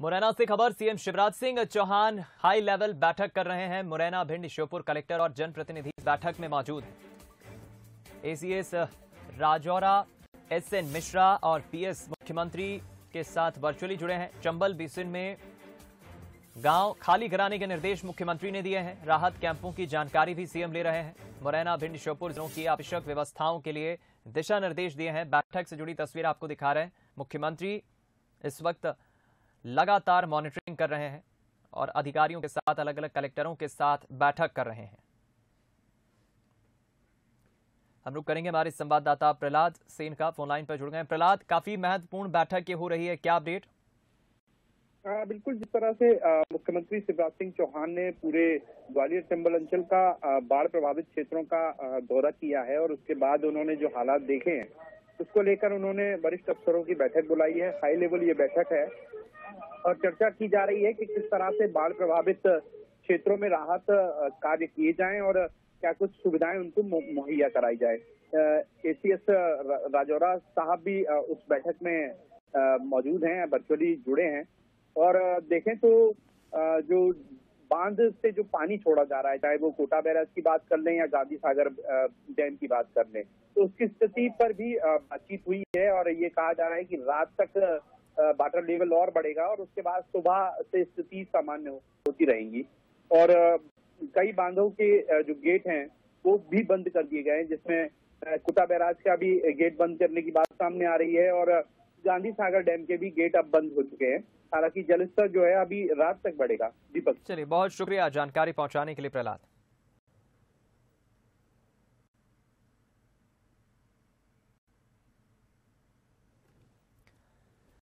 मुरैना से खबर, CM Shivraj Singh Chouhan high level बैठक कर रहे हैं। मुरैना, भिंड, श्योपुर कलेक्टर और जनप्रतिनिधि बैठक में मौजूद हैं। एसीएस, राजौरा, एसएन मिश्रा और पीएस मुख्यमंत्री के साथ वर्चुअली जुड़े हैं। चंबल बीसिन में गाँव खाली कराने के निर्देश मुख्यमंत्री ने दिए हैं। राहत कैंपों की जानकारी भी सीएम ले रहे हैं। मुरैना, भिंड, श्योपुर जिलों की आवश्यक व्यवस्थाओं के लिए दिशा निर्देश दिए हैं। बैठक से जुड़ी तस्वीर आपको दिखा रहे हैं। मुख्यमंत्री इस वक्त लगातार मॉनिटरिंग कर रहे हैं और अधिकारियों के साथ अलग अलग कलेक्टरों के साथ बैठक कर रहे हैं। हम लोग करेंगे हमारे संवाददाता प्रहलाद सेन का फोनलाइन पर जुड़ गए प्रहलाद, काफ़ी महत्वपूर्ण बैठक ये हो रही है। क्या अपडेट? बिल्कुल जिस तरह से मुख्यमंत्री शिवराज सिंह चौहान ने पूरे ग्वालियर, चंबल, अंचल का बाढ़ प्रभावित क्षेत्रों का दौरा किया है और उसके बाद उन्होंने जो हालात देखे हैं, उसको लेकर उन्होंने वरिष्ठ अफसरों की बैठक बुलाई है। हाई लेवल ये बैठक है। चर्चा की जा रही है कि किस तरह से बाढ़ प्रभावित क्षेत्रों में राहत कार्य किए जाएँ और क्या कुछ सुविधाएँ उनको मुहैया कराई जाए। एसीएस राजौरा साहब भी उस बैठक में मौजूद हैं, वर्चुअली जुड़े हैं। और देखें तो जो बाँध से जो पानी छोड़ा जा रहा है, चाहे वो कोटा बैराज की बात कर लें या गांधी सागर डैम की बात कर लें तो उसकी स्थिति पर भी बातचीत हुई है और ये कहा जा रहा है कि रात तक वाटर लेवल और बढ़ेगा और उसके बाद सुबह से स्थिति सामान्य होती रहेंगी। और कई बांधों के जो गेट हैं, वो भी बंद कर दिए गए हैं, जिसमें कुटा बैराज का भी गेट बंद करने की बात सामने आ रही है और गांधी सागर डैम के भी गेट अब बंद हो चुके हैं। हालाँकि जलस्तर जो है अभी रात तक बढ़ेगा। दीपक। चलिए, बहुत शुक्रिया जानकारी पहुँचाने के लिए प्रहलाद।